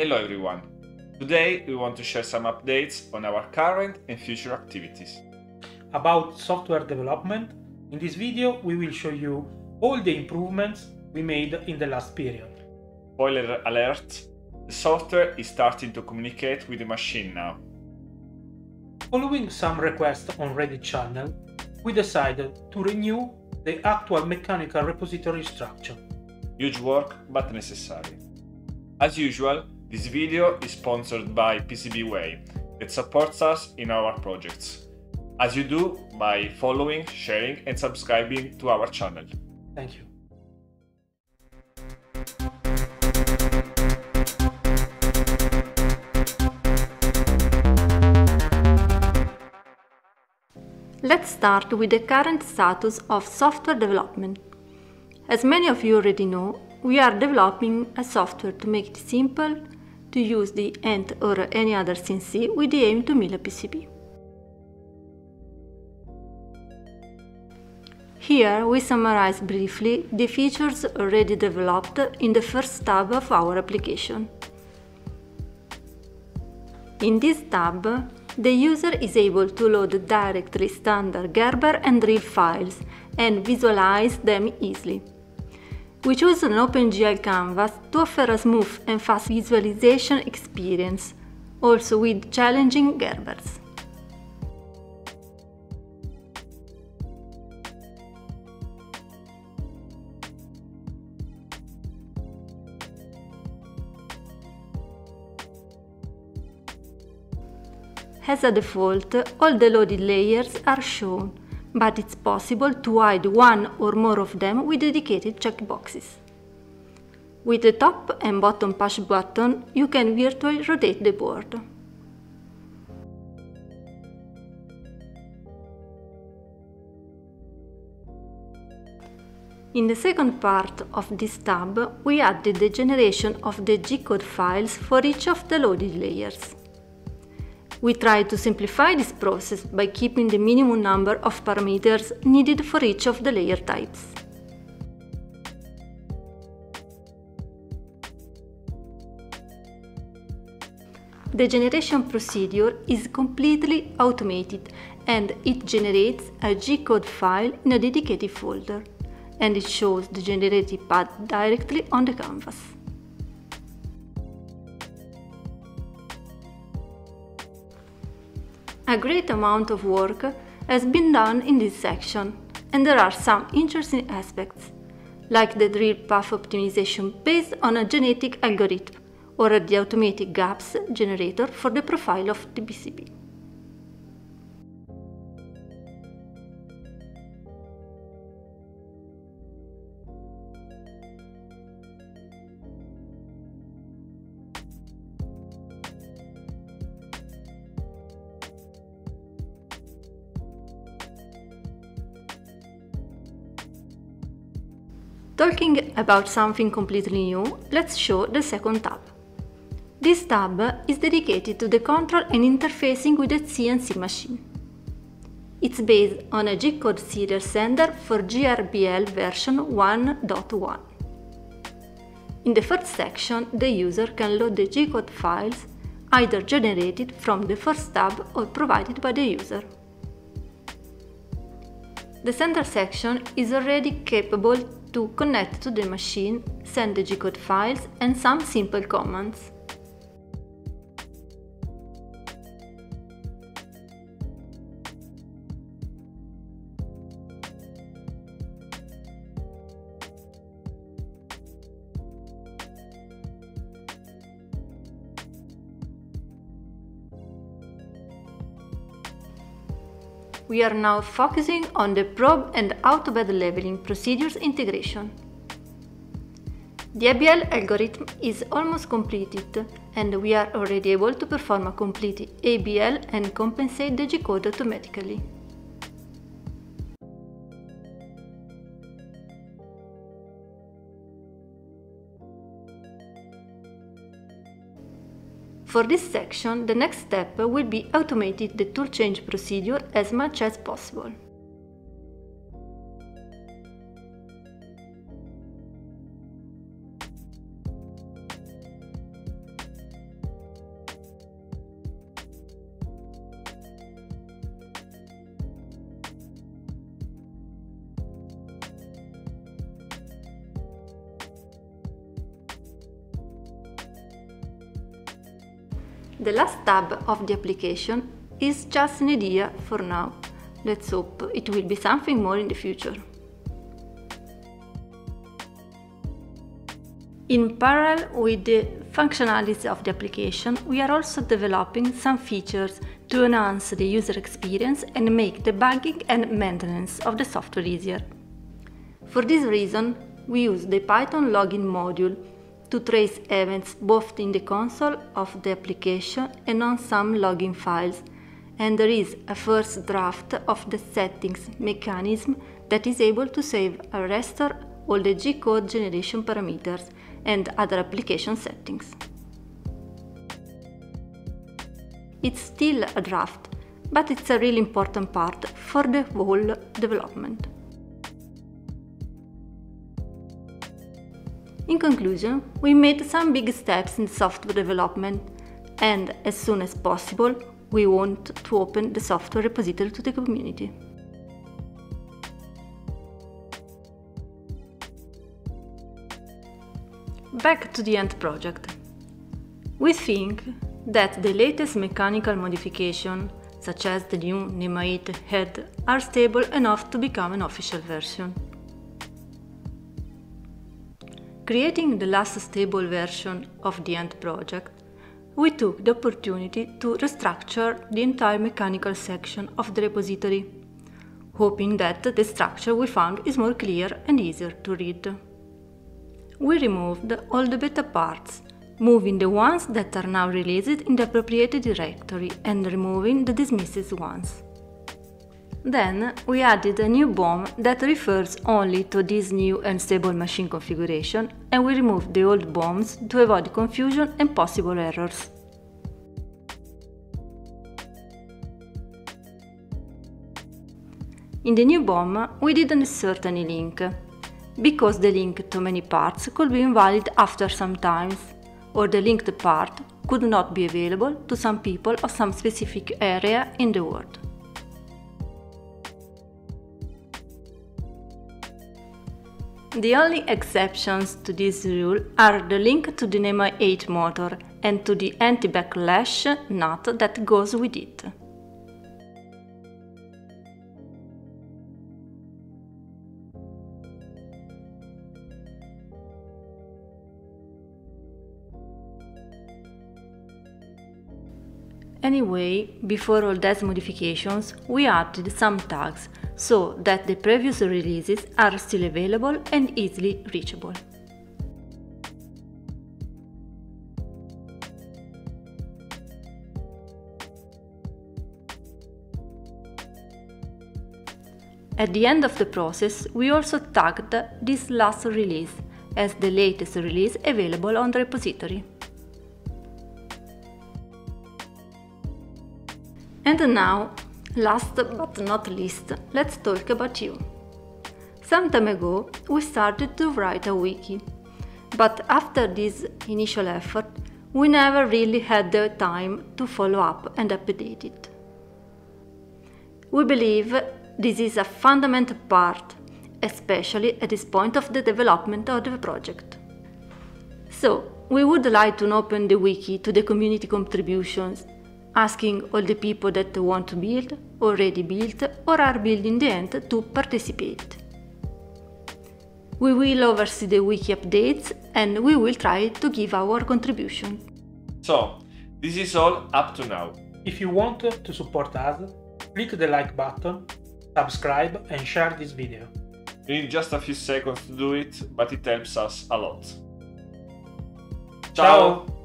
Hello everyone. Today we want to share some updates on our current and future activities. About software development, in this video we will show you all the improvements we made in the last period. Spoiler alert, the software is starting to communicate with the machine now. Following some requests on Reddit channel, we decided to renew the actual mechanical repository structure. Huge work, but necessary. As usual, this video is sponsored by PCBWay that supports us in our projects, as you do by following, sharing and subscribing to our channel. Thank you. Let's start with the current status of software development. As many of you already know, we are developing a software to make it simple to use the ANT or any other CNC with the aim to mill a PCB. Here we summarize briefly the features already developed in the first tab of our application. In this tab, the user is able to load directly standard Gerber and drill files and visualize them easily. We choose an OpenGL canvas to offer a smooth and fast visualization experience, also with challenging Gerbers. As a default, all the loaded layers are shown, but it's possible to hide one or more of them with dedicated checkboxes. With the top and bottom push button, you can virtually rotate the board. In the second part of this tab, we added the generation of the G-code files for each of the loaded layers. We try to simplify this process by keeping the minimum number of parameters needed for each of the layer types. The generation procedure is completely automated and it generates a G-code file in a dedicated folder and it shows the generated path directly on the canvas. A great amount of work has been done in this section, and there are some interesting aspects, like the drill path optimization based on a genetic algorithm or the automatic gaps generator for the profile of the PCB. Talking about something completely new, let's show the second tab. This tab is dedicated to the control and interfacing with the CNC machine. It's based on a G-code serial sender for GRBL version 1.1. In the first section, the user can load the G-code files either generated from the first tab or provided by the user. The sender section is already capable to connect to the machine, send the G-code files and some simple commands. We are now focusing on the probe and auto-bed leveling procedures integration. The ABL algorithm is almost completed and we are already able to perform a complete ABL and compensate the G-code automatically. For this section, the next step will be automate the tool change procedure as much as possible. The last tab of the application is just an idea for now. Let's hope it will be something more in the future. In parallel with the functionalities of the application, we are also developing some features to enhance the user experience and make debugging and maintenance of the software easier. For this reason, we use the Python logging module to trace events both in the console of the application and on some logging files, and there is a first draft of the settings mechanism that is able to save and restore all the G-code generation parameters and other application settings. It's still a draft, but it's a really important part for the whole development. In conclusion, we made some big steps in software development and as soon as possible we want to open the software repository to the community. Back to the Ant project. We think that the latest mechanical modification, such as the new NEMA 8 head, are stable enough to become an official version. Creating the last stable version of the Ant project, we took the opportunity to restructure the entire mechanical section of the repository, hoping that the structure we found is more clear and easier to read. We removed all the beta parts, moving the ones that are now released in the appropriate directory and removing the dismissed ones. Then we added a new BOM that refers only to this new and stable machine configuration and we removed the old BOMs to avoid confusion and possible errors. In the new BOM, we didn't insert any link, because the link to many parts could be invalid after some times, or the linked part could not be available to some people of some specific area in the world. The only exceptions to this rule are the link to the NEMA 8 motor and to the anti-backlash nut that goes with it. Anyway, before all these modifications, we added some tags so that the previous releases are still available and easily reachable. At the end of the process, we also tagged this last release as the latest release available on the repository. And now, last but not least, let's talk about you. Some time ago, we started to write a wiki, but after this initial effort, we never really had the time to follow up and update it. We believe this is a fundamental part, especially at this point of the development of the project. So, we would like to open the wiki to the community contributions asking all the people that want to build, already built, or are building the Ant to participate. We will oversee the wiki updates and we will try to give our contribution. So, this is all up to now. If you want to support us, click the like button, subscribe and share this video. You need just a few seconds to do it, but it helps us a lot. Ciao. Ciao.